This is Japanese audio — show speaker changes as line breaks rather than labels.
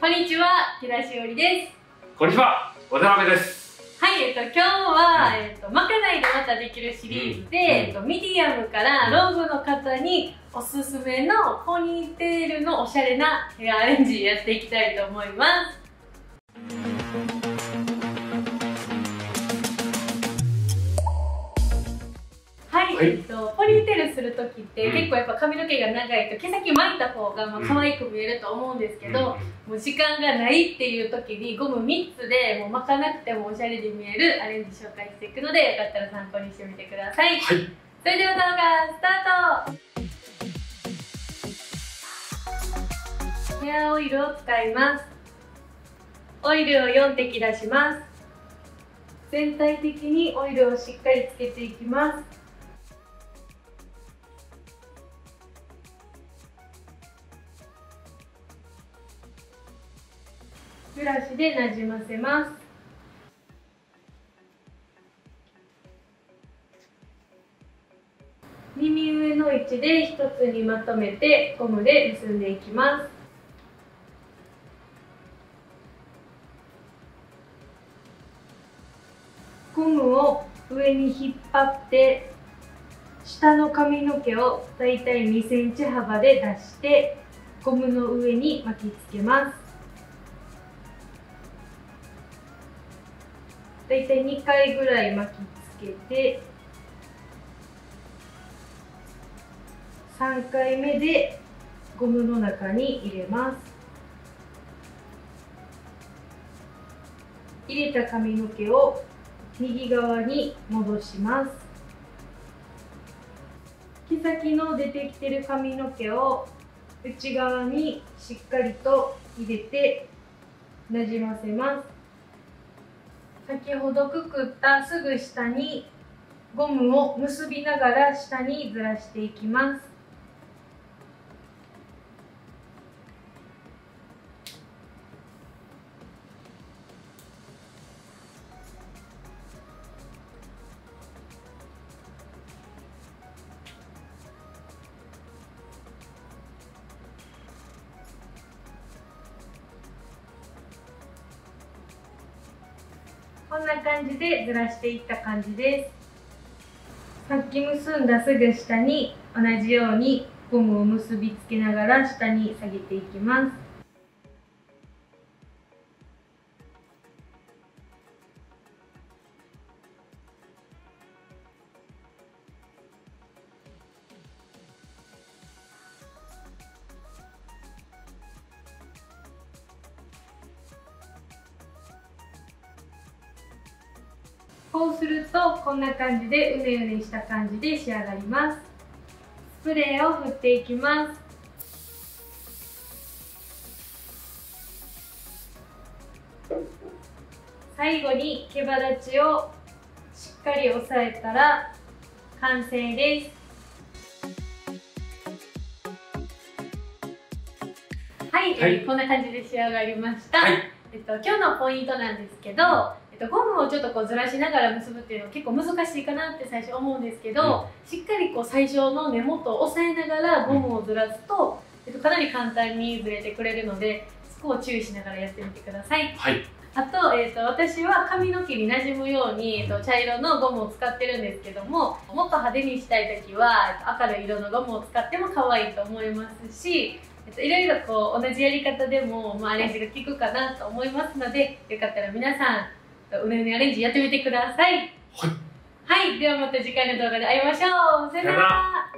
こんにちは、木田しおりです。
こんにちは、渡辺です。
はい、えっと、今日は、えっと、まかないでまたできるシリーズで、
うん
えっと、ミディアムからロングの方におすすめのポニーテールのおしゃれなヘアアレンジやっていきたいと思います。はい、
はい
えっと、ポニーテールするときって、
うん。
結構やっぱ髪の毛が長いと毛先巻いた方がまあ可愛く見えると思うんですけど、もう時間がないっていう時にゴム3つでもう巻かなくてもおしゃれに見えるアレンジ紹介していくのでよかったら参考にしてみてください、
はい、
それでは動画スタート。ヘアオイルを使います。オイルを4滴出します。全体的にオイルをしっかりつけていきますブラシでなじませます。耳上の位置で一つにまとめてゴムで結んでいきます。ゴムを上に引っ張って下の髪の毛をだいたい2センチ幅で出してゴムの上に巻きつけます。だいたい2回ぐらい巻きつけて3回目でゴムの中に入れます。入れた髪の毛を右側に戻します。毛先の出てきてる髪の毛を内側にしっかりと入れてなじませます。先ほどくくったすぐ下にゴムを結びながら下にずらしていきます。こんな感じでずらしていった感じです。さっき結んだすぐ下に同じようにゴムを結びつけながら下に下げていきます。こうするとこんな感じでうねうねした感じで仕上がります。スプレーを振っていきます。最後に毛羽立ちをしっかり押さえたら完成です。はい、
はい。
えーこんな感じで仕上がりました、
はい。
えっと、今日のポイントなんですけど、えっと、ゴムをちょっとこうずらしながら結ぶっていうのは結構難しいかなって最初思うんですけど、しっかりこう最初の根元を押さえながらゴムをずらすと、えっと、かなり簡単にずれてくれるのでそこを注意しながらやってみてください。
はい、
あと,、えっと私は髪の毛になじむように、えっと、茶色のゴムを使ってるんですけどももっと派手にしたい時は、えっと明るい色のゴムを使っても可愛いと思いますしえっと、いろいろこう同じやり方でも、まあ、アレンジが効くかなと思いますのでよかったら皆さんえっとうねうねアレンジやってみてください。
はい。
はい。ではまた次回の動画で会いましょう。さよなら